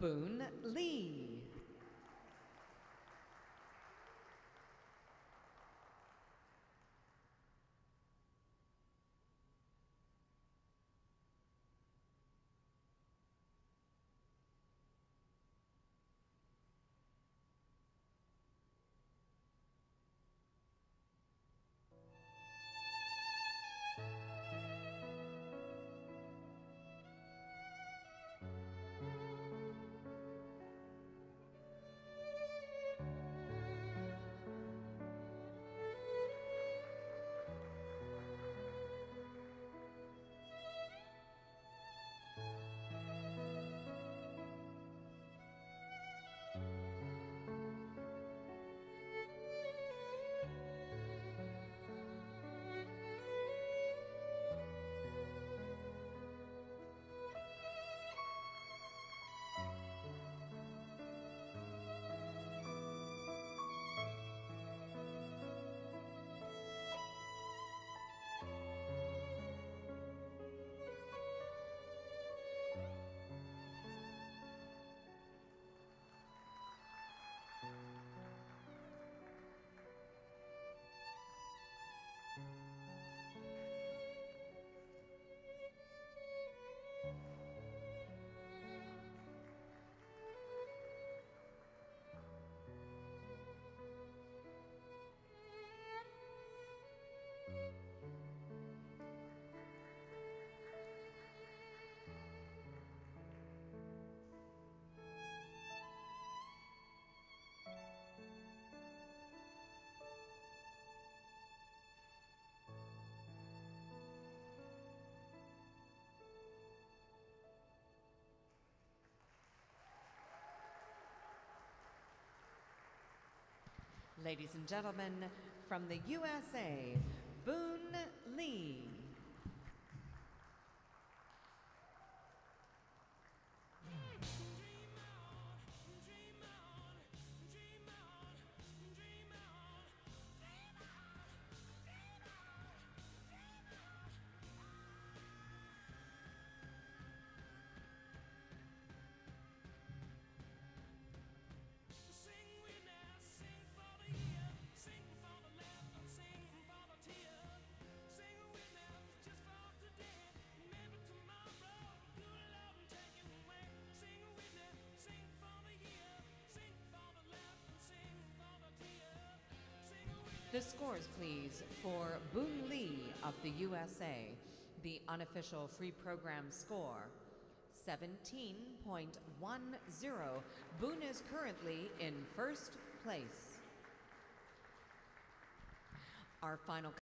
Boon Ladies and gentlemen, from the USA, Boon Lee. The scores, please, for Boon Lee of the USA. The unofficial free program score 17.10. Boon is currently in first place. Our final